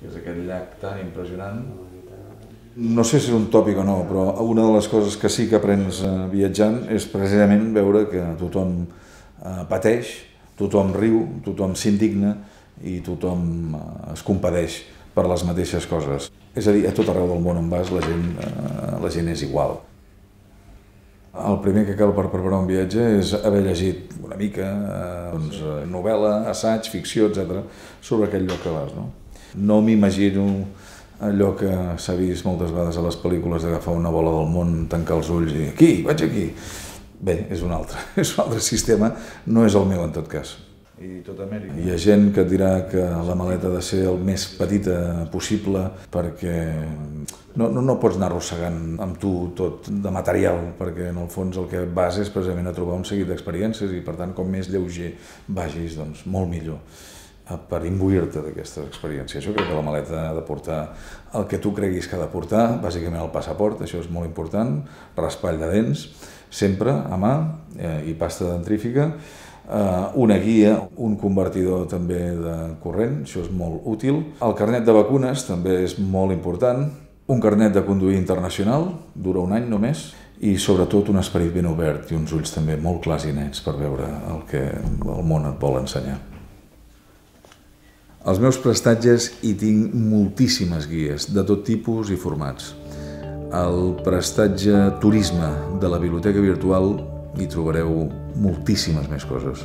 que és aquest llac tan impressionant. No sé si és un tòpic o no, però una de les coses que sí que aprens eh, viatjant és precisament veure que tothom eh, pateix, tothom riu, tothom s'indigna i tothom eh, es compadeix per les mateixes coses. És a dir, a tot arreu del món on vas la gent, la gent és igual. El primer que cal per preparar un viatge és haver llegit una mica doncs, novel·la, assaig, ficció, etc sobre aquell lloc que vas. No, no m'imagino allò que s'ha vist moltes vegades a les pel·lícules d'agafar una bola del món, tancar els ulls i aquí, vaig aquí. Bé, és un altre, és un altre sistema, no és el meu en tot cas i tot Amèrica. Hi ha gent que dirà que la maleta ha de ser el més petita possible perquè no, no, no pots anar arrossegant amb tu tot de material, perquè en el fons el que vas és precisament a trobar un seguit d'experiències i per tant com més lleuger vagis, doncs molt millor per imbuir-te d'aquestes experiències. Jo crec que la maleta ha de portar el que tu creguis que ha de portar, bàsicament el passaport, això és molt important, raspall de dents, sempre a mà eh, i pasta dentrífica, eh, una guia, un convertidor també de corrent, això és molt útil. El carnet de vacunes també és molt important. Un carnet de conduir internacional, dura un any només, i sobretot un esperit ben obert i uns ulls també molt clars i nets per veure el que el món et vol ensenyar. Als meus prestatges hi tinc moltíssimes guies de tot tipus i formats. El prestatge turisme de la biblioteca virtual hi trobareu moltíssimes més coses.